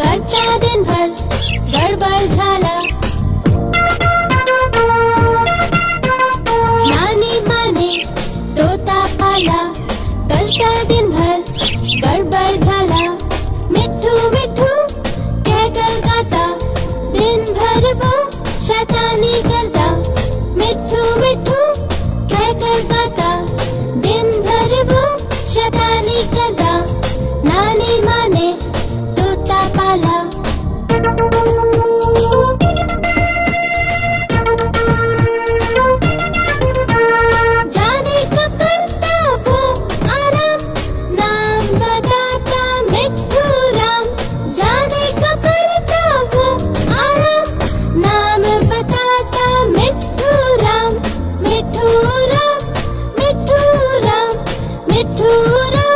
करता दिन भर गड़बड़ झाला। नानी माने तोता पाला, करता दिन भर गड़बड़ झाला। मिठू मिठू, कहकर गाता दिन भर वो शैतानी करता। दूर